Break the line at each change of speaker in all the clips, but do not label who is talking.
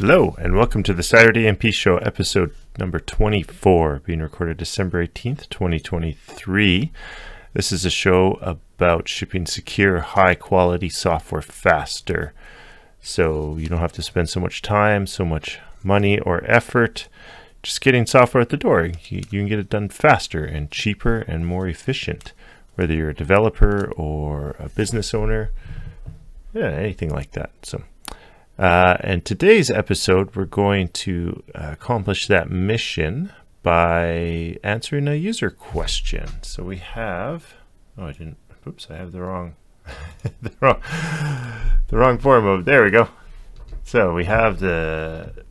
Hello, and welcome to the SaturdayMP Show, episode number 24, being recorded December 18th, 2023. This is a show about shipping secure, high quality software faster. So you don't have to spend so much time, so much money, or effort just getting software at the door. You, can get it done faster and cheaper and more efficient, whether you're a developer or a business owner, yeah, anything like that. So. Uh, and today's episode, we're going to uh, accomplish that mission by answering a user question. So we have, oh, I didn't, oops, I have the wrong, the wrong, the wrong form of, there we go. So we have the,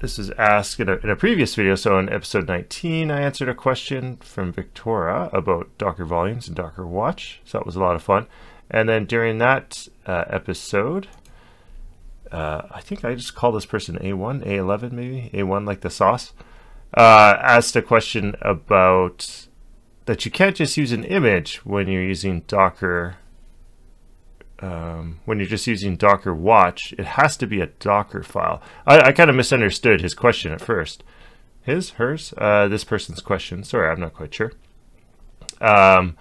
this was asked in a, in a previous video. So in episode 19, I answered a question from Victoria about Docker volumes and Docker watch. So that was a lot of fun. And then during that uh, episode, uh, I think I just call this person A1, A11 maybe, A1 like the sauce, uh, asked a question about that you can't just use an image when you're using Docker. Um, when you're just using Docker watch, it has to be a Docker file. I, I kind of misunderstood his question at first. His, hers, uh, this person's question. Sorry, I'm not quite sure. Um,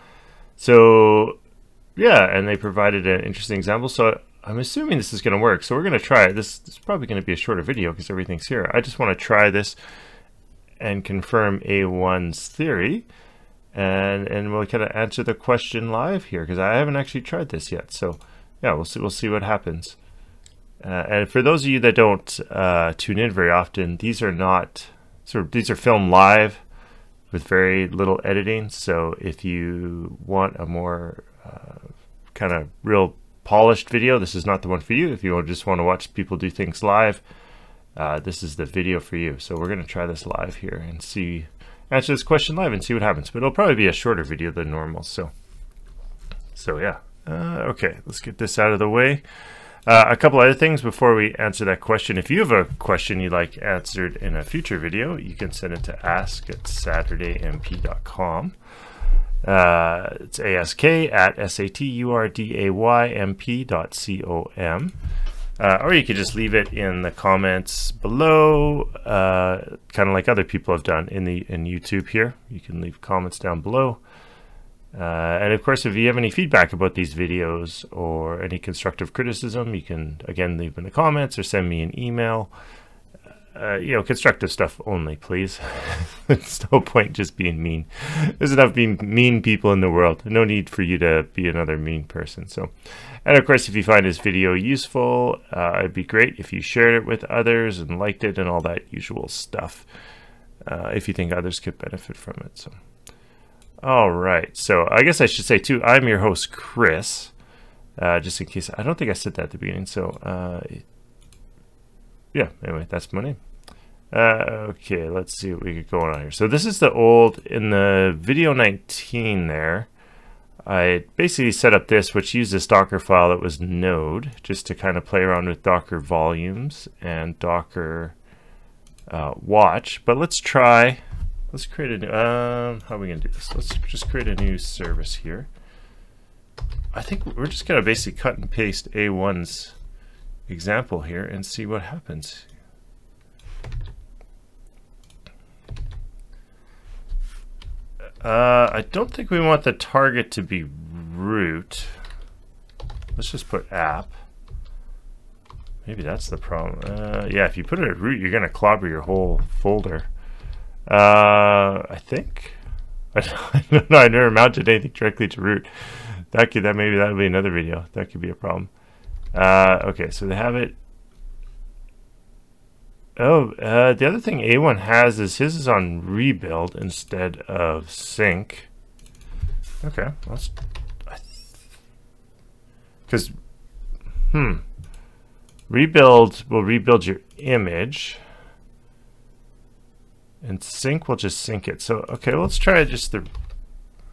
so yeah, and they provided an interesting example. So I'm assuming this is going to work. So we're going to try it. This, this is probably going to be a shorter video because everything's here. I just want to try this and confirm A1's theory. And, and we'll kind of answer the question live here because I haven't actually tried this yet. So yeah, we'll see, we'll see what happens. Uh, and for those of you that don't uh, tune in very often, these are not sort of, these are filmed live with very little editing. So if you want a more uh, kind of real polished video, this is not the one for you. If you just want to watch people do things live, uh, this is the video for you. So we're going to try this live here and see, answer this question live and see what happens. But it'll probably be a shorter video than normal. So, so yeah. Uh, okay, let's get this out of the way. Uh, a couple other things before we answer that question. If you have a question you'd like answered in a future video, you can send it to ask at saturdaymp.com. Uh, it's ask at s-a-t-u-r-d-a-y-m-p dot c-o-m. Uh, or you could just leave it in the comments below, uh, kind of like other people have done in the in YouTube here. You can leave comments down below. Uh, and of course, if you have any feedback about these videos or any constructive criticism, you can again leave in the comments or send me an email uh, you know, constructive stuff only, please. There's no point just being mean. There's enough being mean people in the world. No need for you to be another mean person. So, and of course, if you find this video useful, uh, it'd be great if you shared it with others and liked it and all that usual stuff. Uh, if you think others could benefit from it. So, all right. So I guess I should say too, I'm your host, Chris. Uh, just in case I don't think I said that at the beginning. So, uh, yeah. Anyway, that's my name. Uh, okay, let's see what we get going on here. So this is the old, in the video 19 there, I basically set up this, which used this Docker file that was node, just to kind of play around with Docker volumes and Docker uh, watch. But let's try, let's create a new, um, how are we going to do this? Let's just create a new service here. I think we're just going to basically cut and paste A1's example here and see what happens. Uh, I don't think we want the target to be root. Let's just put app. Maybe that's the problem. Uh, yeah, if you put it at root, you're going to clobber your whole folder. Uh, I think. I don't know. I never mounted anything directly to root. That could that maybe that would be another video. That could be a problem. Uh, okay, so they have it Oh, uh, the other thing A1 has is his is on rebuild instead of sync. Okay, let's. Because, hmm, rebuild will rebuild your image, and sync will just sync it. So, okay, let's try just the.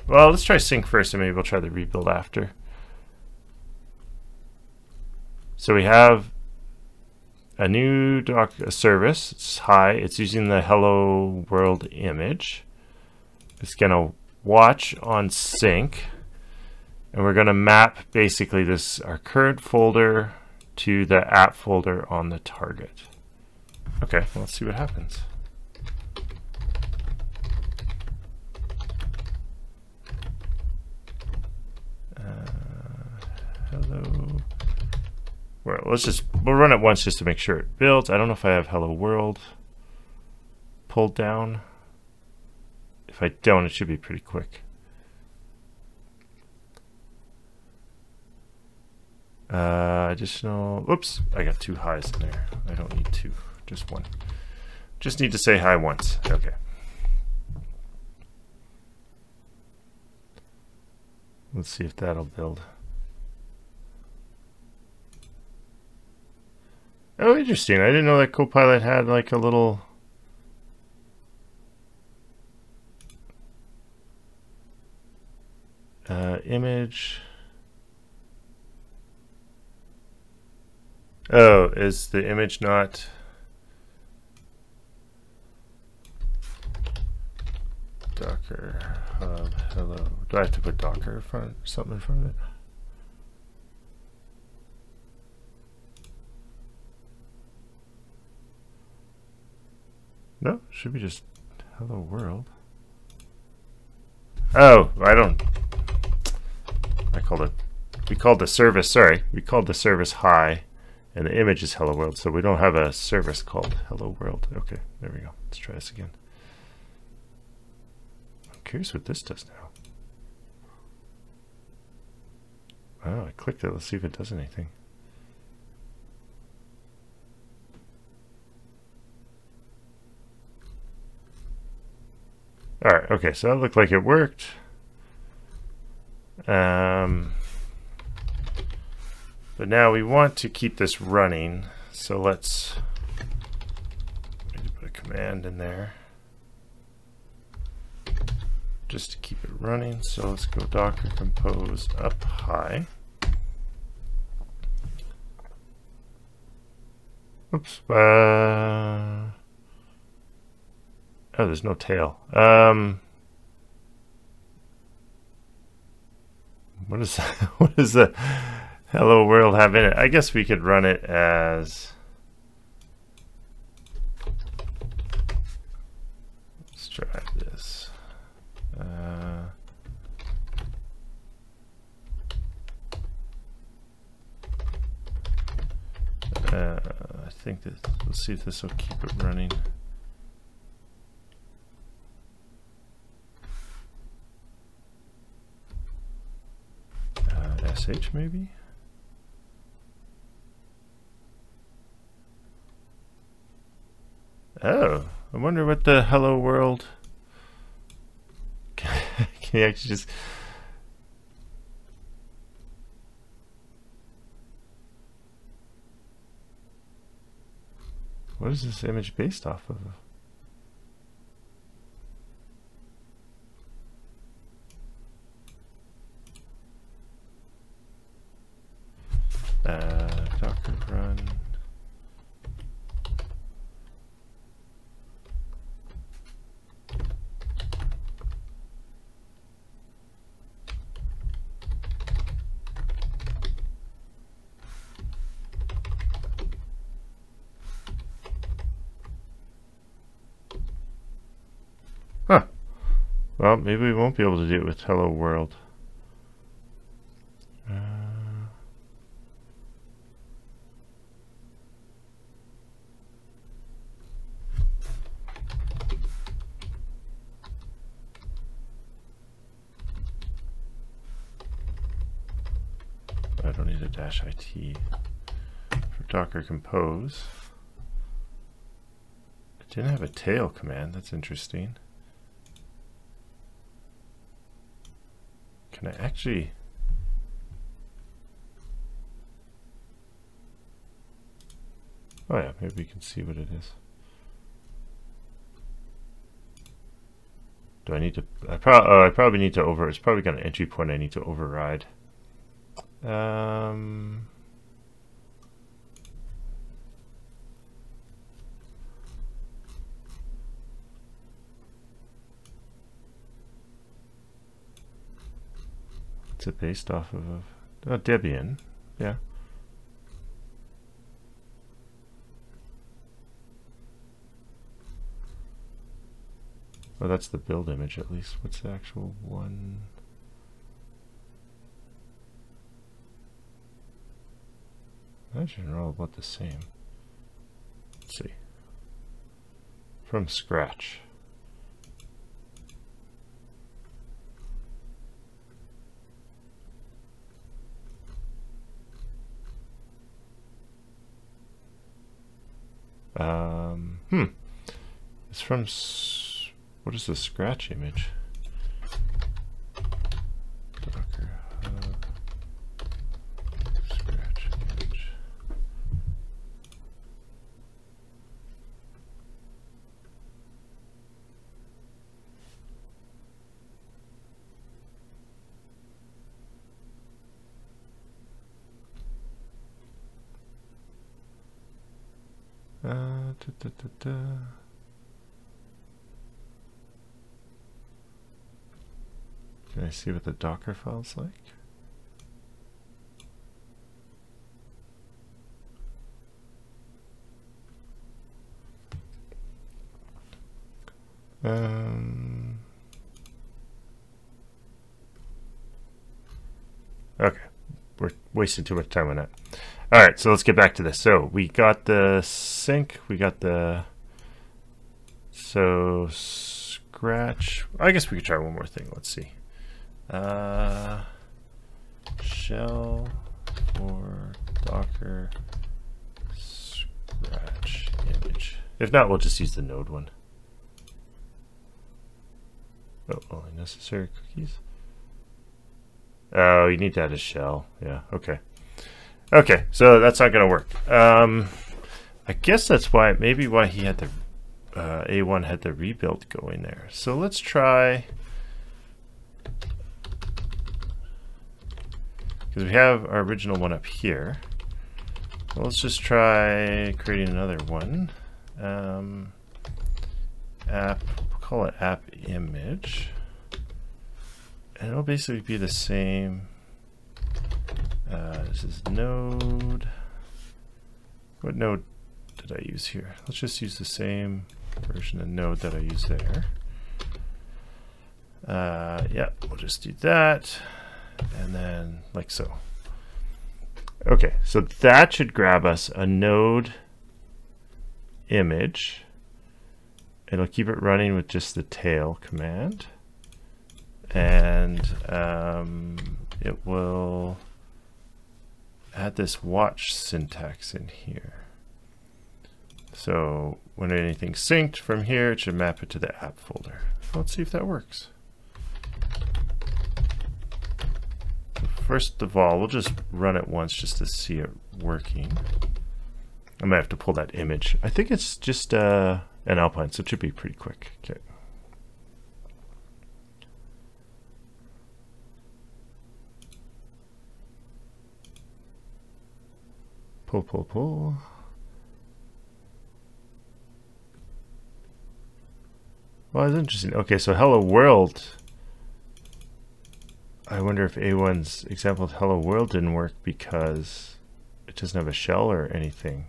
Well, let's try sync first, and maybe we'll try the rebuild after. So we have a new doc service. It's hi. It's using the hello world image. It's going to watch on sync. And we're going to map basically this our current folder to the app folder on the target. Okay, well, let's see what happens. Uh, hello. Well, let's just, we'll run it once just to make sure it builds. I don't know if I have hello world pulled down. If I don't, it should be pretty quick. Uh, additional, oops, I got two highs in there. I don't need two, just one. Just need to say hi once. Okay. Let's see if that'll build. Oh, interesting. I didn't know that Copilot had like a little uh, image. Oh, is the image not... Docker hub hello. Do I have to put Docker front, something in front of it? Should be just hello world. Oh, I don't. I called it. We called the service. Sorry, we called the service hi and the image is hello world so we don't have a service called hello world okay there we go let's try this again I'm curious what this does now oh I clicked it let's see if it does anything alright okay so that looked like it worked um but now we want to keep this running, so let's put a command in there just to keep it running. So let's go docker compose up hi. Oops. Uh, oh, there's no tail. Um, what is what is that? hello world have in it? I guess we could run it as let's try this. Uh, uh, I think that let's see if this will keep it running. Uh, SH maybe? Oh, I wonder what the hello world can you actually just What is this image based off of? Uh, Docker run. Well, maybe we won't be able to do it with Hello World. Uh, I don't need a dash IT for Docker Compose. I didn't have a tail command. That's interesting. Can I actually... Oh yeah, maybe we can see what it is. Do I need to... I, pro oh, I probably need to over... It's probably got an entry point I need to override. Um... What's paste based off of? Oh, Debian. Yeah. Well, that's the build image at least. What's the actual one? Imagine they're all about the same. Let's see. From scratch. Hmm. It's from. what is the scratch image? Docker Hub. Scratch image. Uh, da, da, da. Can I see what the Docker file's like? Um, okay, we're wasting too much time on that. All right, so let's get back to this. So we got the sync, we got the so scratch. I guess we could try one more thing. Let's see. Uh, shell or Docker scratch image. If not, we'll just use the node one. Oh, only necessary cookies. Oh, you need to add a shell. Yeah, okay. Okay, so that's not going to work. Um, I guess that's why, maybe why he had the, uh, A1 had the rebuild going there. So let's try, because we have our original one up here. Well, let's just try creating another one. Um, app, we'll call it app image. And it'll basically be the same uh, this is node. What node did I use here? Let's just use the same version of node that I used there. Uh, yeah, we'll just do that. And then like so. Okay, so that should grab us a node image. It'll keep it running with just the tail command. And um, it will add this watch syntax in here. So when anything's synced from here, it should map it to the app folder. Let's see if that works. First of all, we'll just run it once just to see it working. I might have to pull that image. I think it's just uh, an Alpine, so it should be pretty quick. Okay. Pull, pull, pull. Well, that's interesting. Okay, so Hello World. I wonder if A1's example of Hello World didn't work because it doesn't have a shell or anything.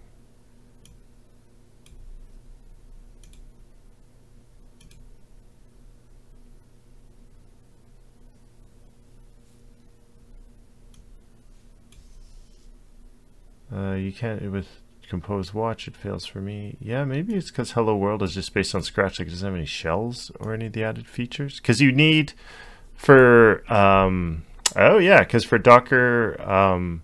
Uh, you can't with compose watch it fails for me. Yeah maybe it's because hello world is just based on scratch like it doesn't have any shells or any of the added features? Because you need for um oh yeah because for docker um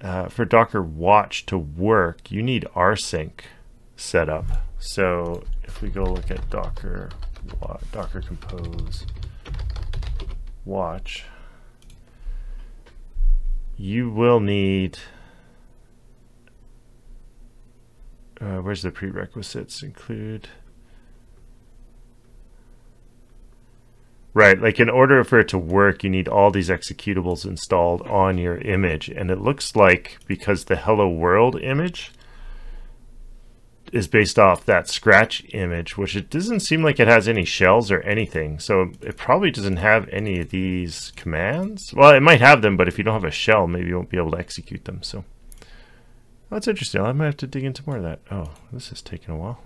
uh, for docker watch to work you need rsync set up. So if we go look at docker docker compose watch you will need uh, where's the prerequisites include? Right, like in order for it to work, you need all these executables installed on your image. And it looks like because the hello world image is based off that scratch image, which it doesn't seem like it has any shells or anything. So it probably doesn't have any of these commands. Well, it might have them, but if you don't have a shell, maybe you won't be able to execute them. So that's interesting. I might have to dig into more of that. Oh, this is taking a while.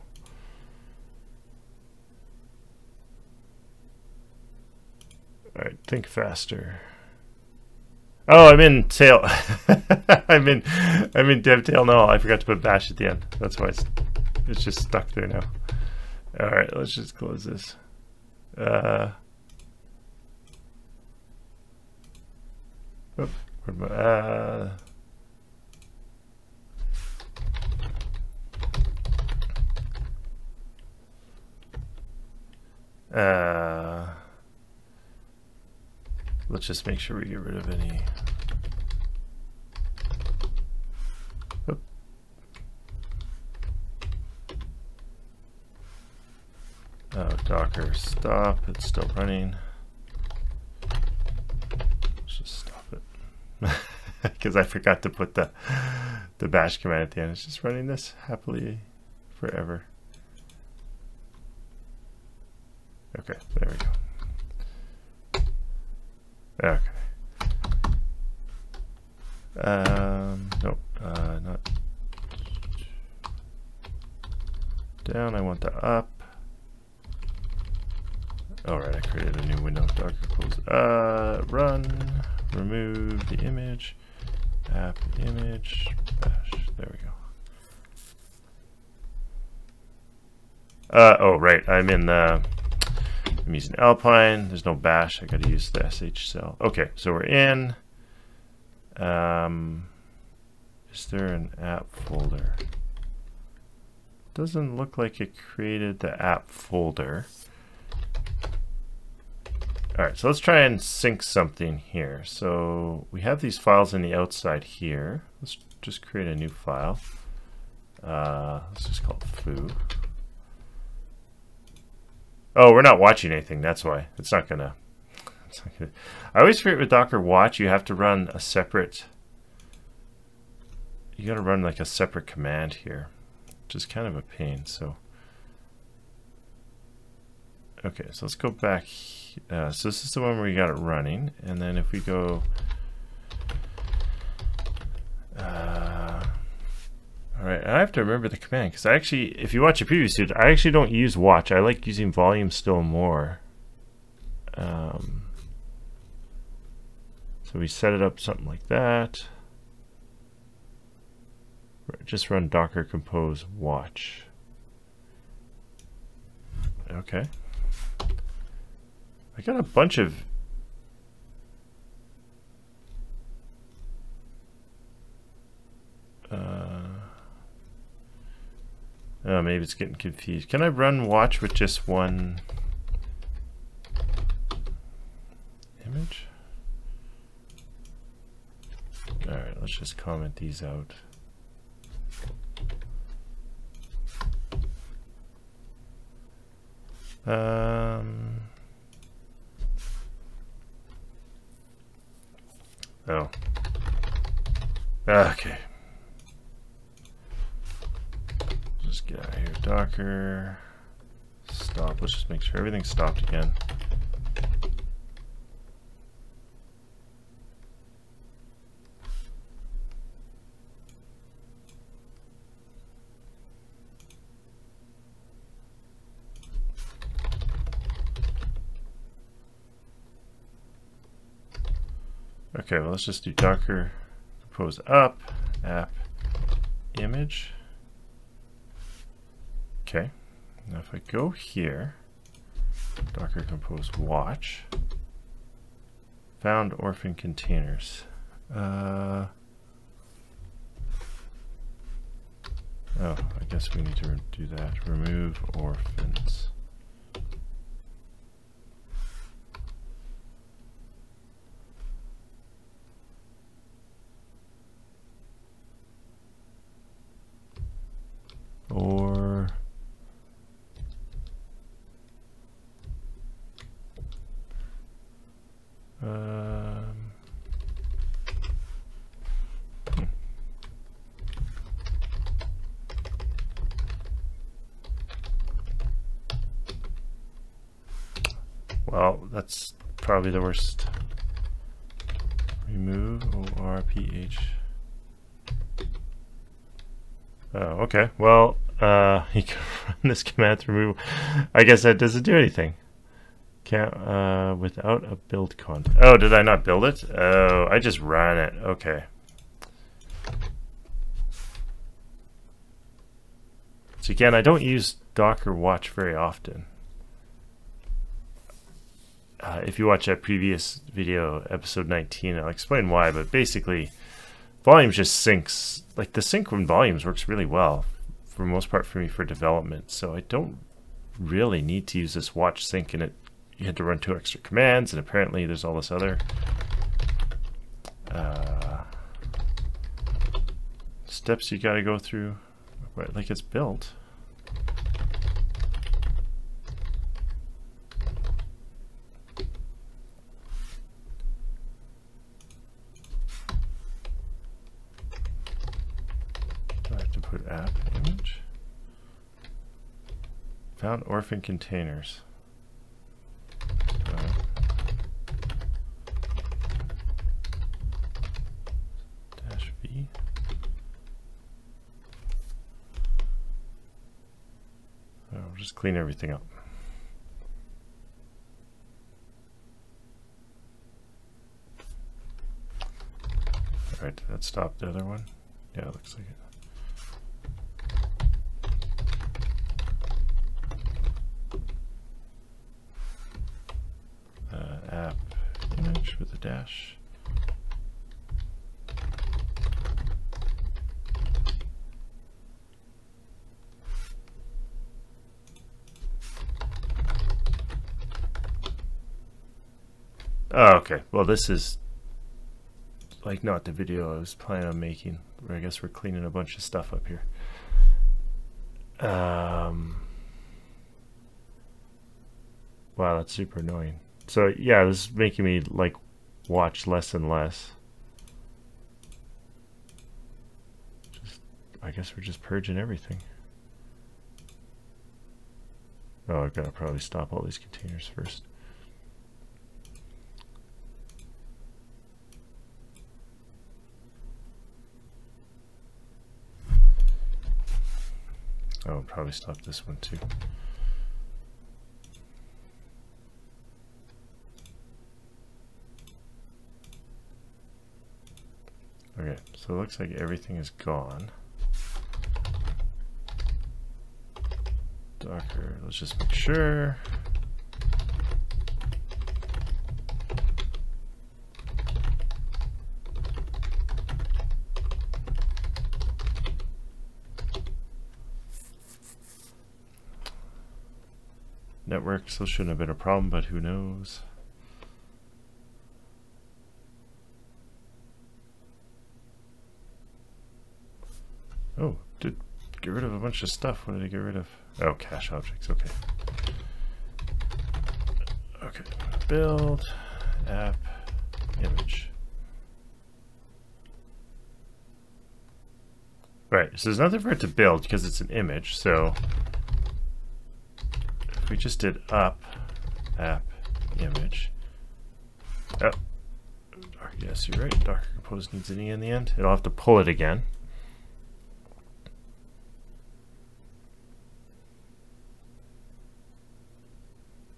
All right, think faster. Oh, I'm in tail. I'm in. I'm in DevTail null. I forgot to put bash at the end. That's why it's, it's just stuck there now. All right, let's just close this. Uh, oh, uh, uh, let's just make sure we get rid of any Oh, Docker stop, it's still running. Let's just stop it. Because I forgot to put the the bash command at the end. It's just running this happily forever. Okay, there we go. Okay. Um, nope, uh, not down. I want the up. Alright, I created a new window. Docker close. Uh, run, remove the image, app image, bash. There we go. Uh, oh, right. I'm in the, I'm using Alpine. There's no bash. I got to use the sh cell. Okay, so we're in. Um, is there an app folder? Doesn't look like it created the app folder. All right, so let's try and sync something here. So we have these files in the outside here. Let's just create a new file. Uh, let's just call it foo. Oh, we're not watching anything. That's why. It's not gonna. It's not gonna. I always forget with Docker Watch, you have to run a separate. You got to run like a separate command here, which is kind of a pain. So. Okay, so let's go back. Uh, so this is the one where we got it running, and then if we go, uh, all right, I have to remember the command because I actually, if you watch a previous video, I actually don't use watch. I like using volume still more. Um, so we set it up something like that. Just run docker compose watch. Okay. I got a bunch of uh, oh, maybe it's getting confused. Can I run watch with just one image? All right, let's just comment these out. Um, Oh. Okay. Just get out here. Docker. Stop. Let's just make sure everything's stopped again. Okay, well, let's just do docker compose up app image. Okay, now if I go here, docker compose watch, found orphan containers. Uh, oh, I guess we need to do that. Remove orphans. or um, well that's probably the worst remove orph Oh, okay. Well, uh, you can run this command to remove. I guess that doesn't do anything. Can't, uh, without a build con. Oh, did I not build it? Oh, I just ran it. Okay. So again, I don't use Docker Watch very often. Uh, if you watch that previous video, episode 19, I'll explain why, but basically, volumes just syncs. Like the sync when volumes works really well for most part for me for development. So I don't really need to use this watch sync and it you had to run two extra commands and apparently there's all this other uh, steps you got to go through like it's built. Do I have to put app image? Found orphan containers. just clean everything up. All right, did that stop the other one? Yeah, it looks like it. Uh, app image with a dash. Oh, okay. Well, this is like not the video I was planning on making. I guess we're cleaning a bunch of stuff up here. Um, wow, that's super annoying. So yeah, this is making me like watch less and less. Just, I guess we're just purging everything. Oh, I've got to probably stop all these containers first. Oh, probably stop this one too. Okay, so it looks like everything is gone. Docker, let's just make sure. network, so shouldn't have been a problem, but who knows. Oh, did get rid of a bunch of stuff. What did I get rid of? Oh, cache objects. Okay. Okay. Build app image. Right. So there's nothing for it to build because it's an image. So we just did up app image. Oh, yes, you're right. Docker Compose needs an E in the end. It'll have to pull it again.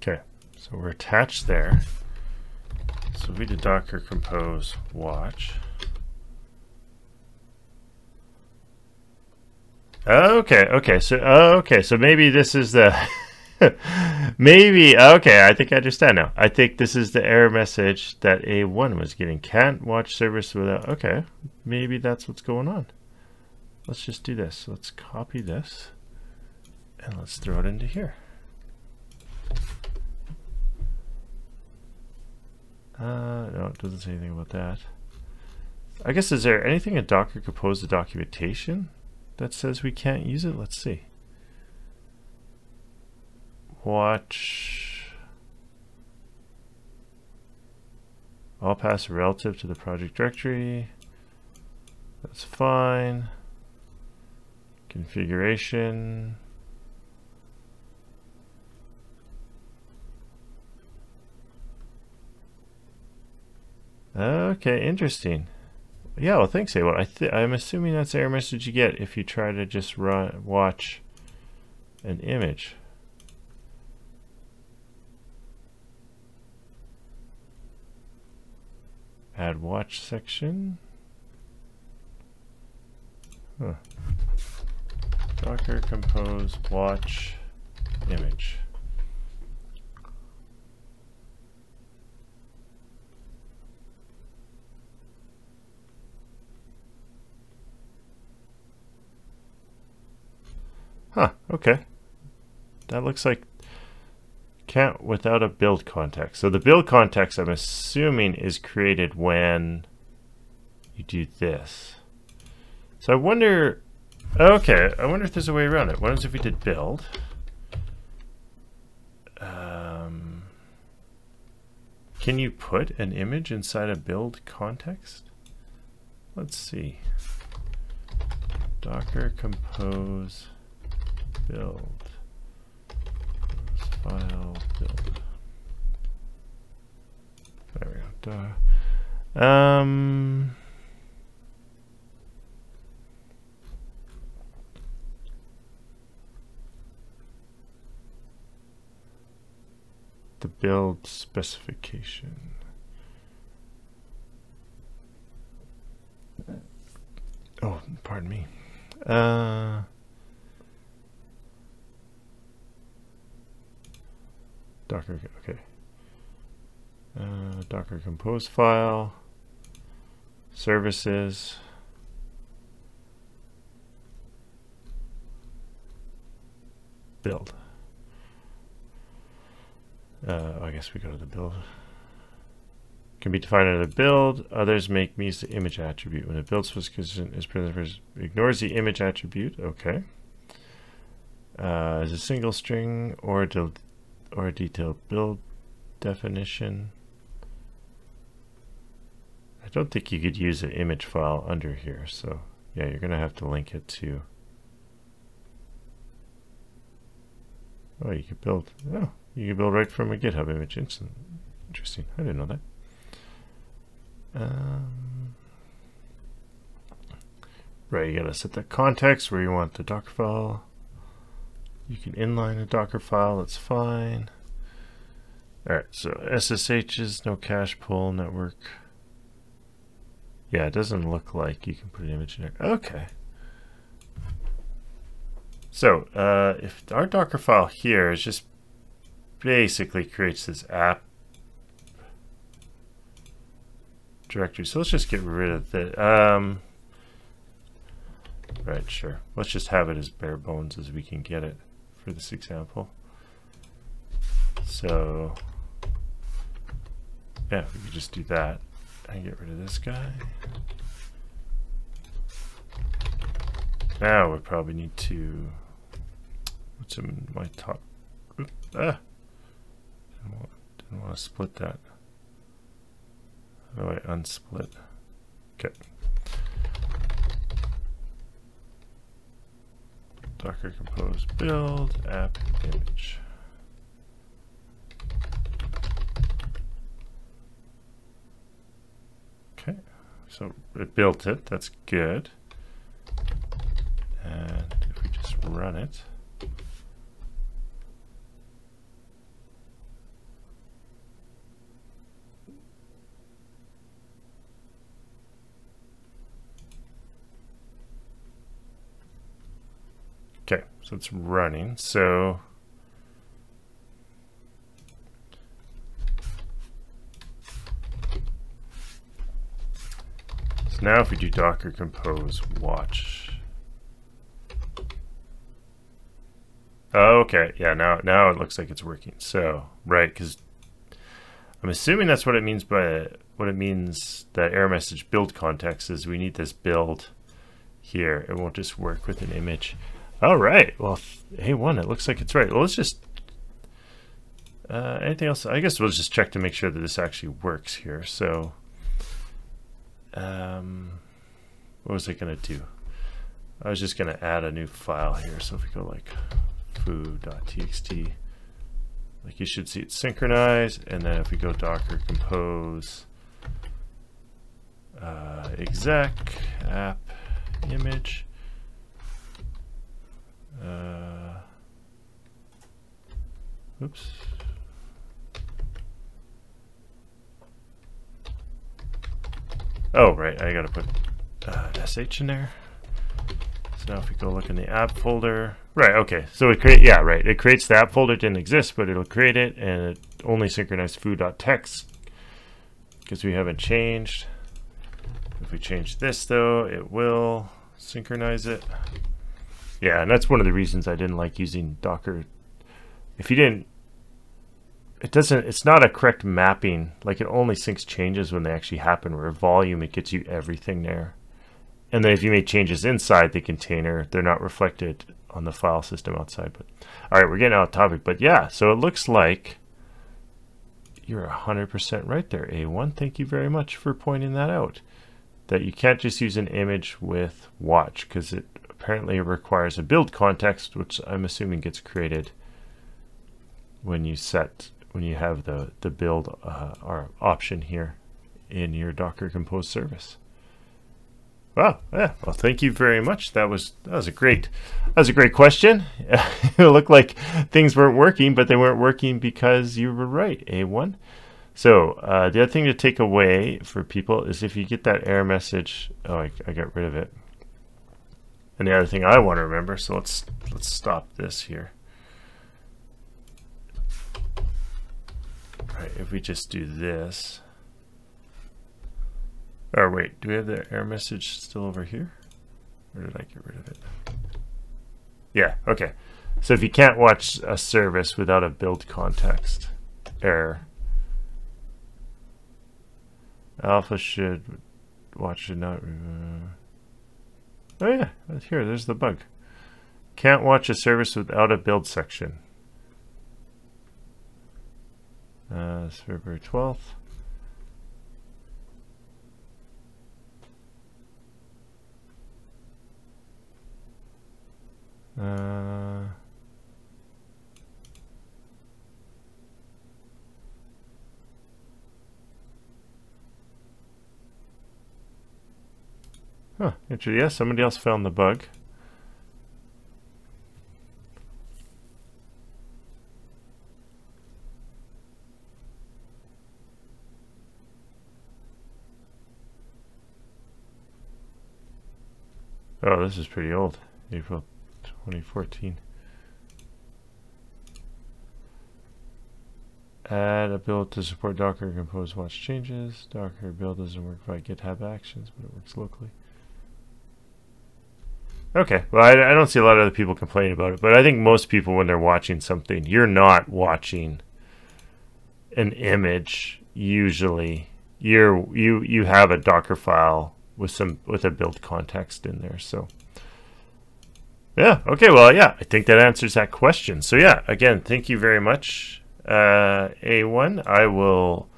Okay, so we're attached there. So we did Docker Compose watch. Okay, okay, so okay, so maybe this is the Maybe. Okay, I think I understand now. I think this is the error message that A1 was getting. Can't watch service without... Okay, maybe that's what's going on. Let's just do this. Let's copy this. And let's throw it into here. Uh, no, it doesn't say anything about that. I guess, is there anything in Docker Compose the documentation that says we can't use it? Let's see watch all paths relative to the project directory. That's fine. Configuration. Okay, interesting. Yeah, well, thanks, Abel. I th I'm assuming that's the error message you get if you try to just run watch an image. Add watch section. Huh. Docker compose watch image. Okay. That looks like can't without a build context. So the build context, I'm assuming, is created when you do this. So I wonder, okay, I wonder if there's a way around it. What if we did build? Um, can you put an image inside a build context? Let's see. Docker compose build file build. There we go. Duh. Um. The build specification. Oh, pardon me. Uh. Docker, okay. Uh, Docker compose file, services, build. Uh, I guess we go to the build. Can be defined as a build. Others make use the image attribute. When a build specification is present, ignores the image attribute. Okay. Uh, as a single string or or a detailed build definition. I don't think you could use an image file under here, so yeah, you're going to have to link it to. Oh, you could build. Oh, you can build right from a GitHub image. Interesting. I didn't know that. Um, right, you got to set the context where you want the Docker file. You can inline a Docker file, that's fine. Alright, so SSHs, no cache pull network. Yeah, it doesn't look like you can put an image in there. Okay. So, uh, if our Docker file here is just basically creates this app directory. So let's just get rid of the, um, right, sure. Let's just have it as bare bones as we can get it for this example. So yeah, we could just do that and get rid of this guy. Now we probably need to what's in my top Oop, ah didn't want, didn't want to split that. How do I unsplit? Okay. Docker compose build app image. Okay, so it built it, that's good. And if we just run it, Okay, so it's running. So now if we do docker compose watch. Oh, okay, yeah, now now it looks like it's working. So, right, because I'm assuming that's what it means by what it means that error message build context is we need this build here. It won't just work with an image. All right. Well, A1, it looks like it's right. Well, let's just... Uh, anything else? I guess we'll just check to make sure that this actually works here. So, um, what was I going to do? I was just going to add a new file here. So if we go like foo.txt, like you should see it synchronized. And then if we go docker compose uh, exec app image, uh, oops. Oh, right. I got to put uh, sh in there. So now if we go look in the app folder, right, okay. So it create, yeah, right. It creates the app folder, didn't exist, but it'll create it and it only synchronized foo.txt because we haven't changed. If we change this though, it will synchronize it. Yeah, and that's one of the reasons I didn't like using Docker. If you didn't, it doesn't, it's not a correct mapping. Like it only syncs changes when they actually happen, where volume, it gets you everything there. And then if you make changes inside the container, they're not reflected on the file system outside. But all right, we're getting out of topic. But yeah, so it looks like you're 100% right there, A1. Thank you very much for pointing that out. That you can't just use an image with watch because it apparently requires a build context, which I'm assuming gets created when you set when you have the the build uh, or option here in your Docker Compose service. Wow, yeah. Well, thank you very much. That was that was a great that was a great question. it looked like things weren't working, but they weren't working because you were right. A one. So uh, the other thing to take away for people is if you get that error message. Oh, I, I got rid of it. And the other thing I want to remember. So let's let's stop this here. All right, if we just do this. Or wait, do we have the error message still over here? Or did I get rid of it? Yeah, okay. So if you can't watch a service without a build context error, alpha should watch should not. Oh yeah, here, there's the bug. Can't watch a service without a build section. Uh, February 12th. Uh, huh, actually, yeah, somebody else found the bug. Oh, this is pretty old. April 2014. Add a build to support Docker Compose watch changes. Docker build doesn't work via GitHub Actions, but it works locally. Okay, well, I, I don't see a lot of other people complaining about it, but I think most people, when they're watching something, you're not watching an image. Usually, you're you you have a Docker file with some with a build context in there. So. Yeah. Okay. Well, yeah, I think that answers that question. So yeah, again, thank you very much, uh, A1. I will.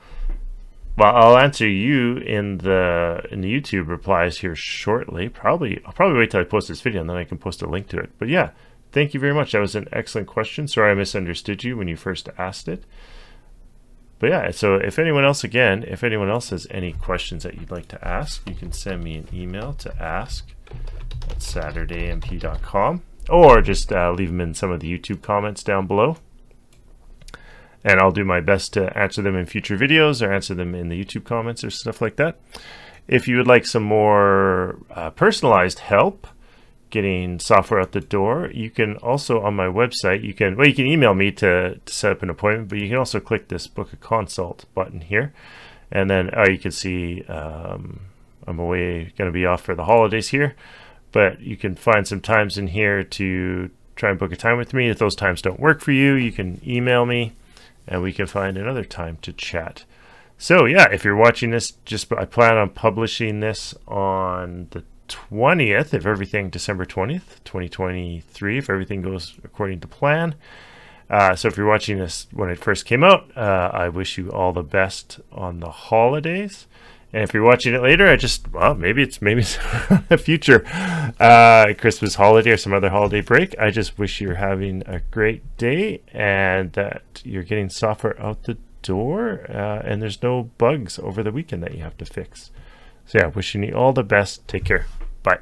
Well, I'll answer you in the in the YouTube replies here shortly. Probably, I'll probably wait till I post this video and then I can post a link to it. But yeah, thank you very much. That was an excellent question. Sorry I misunderstood you when you first asked it. But yeah, so if anyone else, again, if anyone else has any questions that you'd like to ask, you can send me an email to ask at saturdaymp.com or just uh, leave them in some of the YouTube comments down below. And I'll do my best to answer them in future videos or answer them in the YouTube comments or stuff like that. If you would like some more uh, personalized help getting software out the door, you can also on my website, you can, well, you can email me to, to set up an appointment, but you can also click this book a consult button here. And then oh, you can see um, I'm away, going to be off for the holidays here but you can find some times in here to try and book a time with me. If those times don't work for you, you can email me and we can find another time to chat. So yeah, if you're watching this, just I plan on publishing this on the 20th, if everything, December 20th, 2023, if everything goes according to plan. Uh, so if you're watching this when it first came out, uh, I wish you all the best on the holidays. And if you're watching it later, I just well maybe it's maybe it's a future uh, Christmas holiday or some other holiday break. I just wish you're having a great day and that you're getting software out the door uh, and there's no bugs over the weekend that you have to fix. So yeah, wishing you all the best. Take care. Bye.